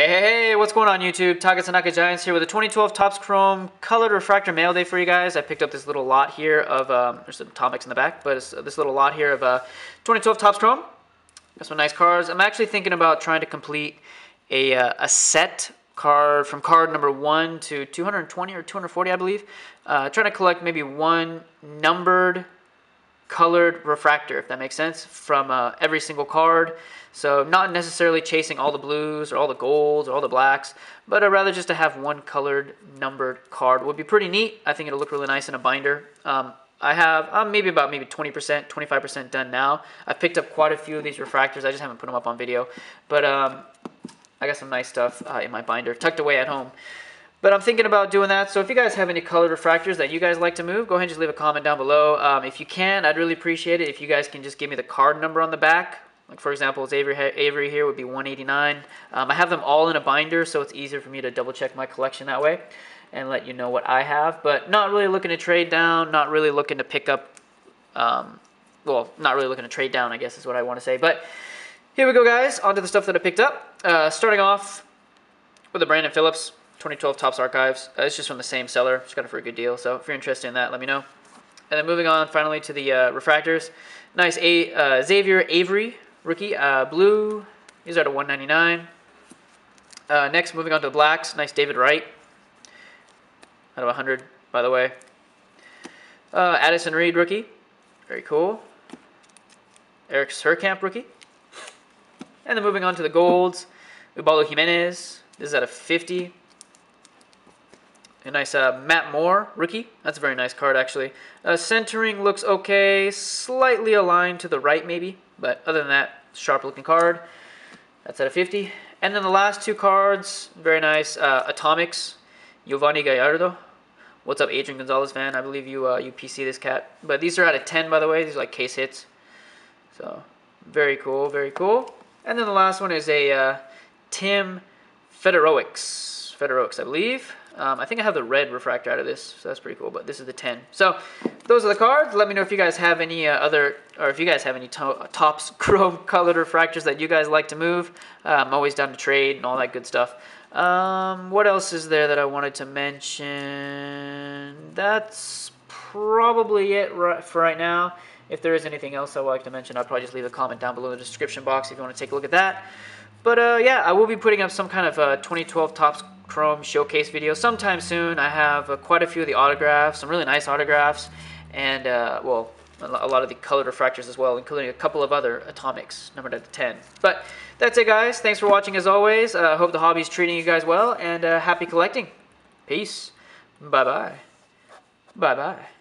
Hey, hey, hey, what's going on YouTube? Tanaka Giants here with a 2012 Topps Chrome Colored Refractor Mail Day for you guys. I picked up this little lot here of, um, there's some Atomics in the back, but this little lot here of uh, 2012 Topps Chrome. Got some nice cards. I'm actually thinking about trying to complete a, uh, a set card from card number 1 to 220 or 240, I believe. Uh, trying to collect maybe one numbered colored refractor, if that makes sense, from uh, every single card. So not necessarily chasing all the blues or all the golds or all the blacks, but uh, rather just to have one colored numbered card would be pretty neat. I think it'll look really nice in a binder. Um, I have um, maybe about maybe 20%, 25% done now. I've picked up quite a few of these refractors. I just haven't put them up on video. But um, I got some nice stuff uh, in my binder tucked away at home. But I'm thinking about doing that. So if you guys have any colored refractors that you guys like to move, go ahead and just leave a comment down below. Um, if you can, I'd really appreciate it if you guys can just give me the card number on the back. Like for example, Avery, Avery here would be 189. Um, I have them all in a binder, so it's easier for me to double check my collection that way and let you know what I have. But not really looking to trade down, not really looking to pick up, um, well, not really looking to trade down, I guess is what I want to say. But here we go, guys, onto the stuff that I picked up. Uh, starting off with the Brandon Phillips. 2012 Topps Archives. Uh, it's just from the same seller. Just got it for a good deal. So if you're interested in that, let me know. And then moving on finally to the uh, refractors. Nice a uh, Xavier Avery rookie uh, blue. These are at a 199. Uh, next, moving on to the blacks. Nice David Wright. Out of 100, by the way. Addison Reed rookie. Very cool. Eric Surkamp rookie. And then moving on to the golds. Ubaldo Jimenez. This is at a 50. A nice uh, Matt Moore rookie. That's a very nice card, actually. Uh, centering looks okay. Slightly aligned to the right, maybe. But other than that, sharp-looking card. That's at a 50. And then the last two cards, very nice. Uh, Atomics, Yovani Gallardo. What's up, Adrian Gonzalez fan? I believe you uh, you PC this cat. But these are out of 10, by the way. These are like case hits. So, very cool, very cool. And then the last one is a uh, Tim Federoix. Federoix, I believe. Um, I think I have the red refractor out of this, so that's pretty cool, but this is the 10. So those are the cards. Let me know if you guys have any uh, other, or if you guys have any to Topps chrome colored refractors that you guys like to move. Uh, I'm always down to trade and all that good stuff. Um, what else is there that I wanted to mention? That's probably it right for right now. If there is anything else I would like to mention, I'll probably just leave a comment down below in the description box if you want to take a look at that. But uh, yeah, I will be putting up some kind of uh, 2012 Topps Chrome showcase video sometime soon. I have uh, quite a few of the autographs, some really nice autographs, and uh, well, a lot of the colored refractors as well, including a couple of other atomics numbered at the 10. But that's it, guys. Thanks for watching as always. I uh, hope the hobby is treating you guys well, and uh, happy collecting. Peace. Bye-bye. Bye-bye.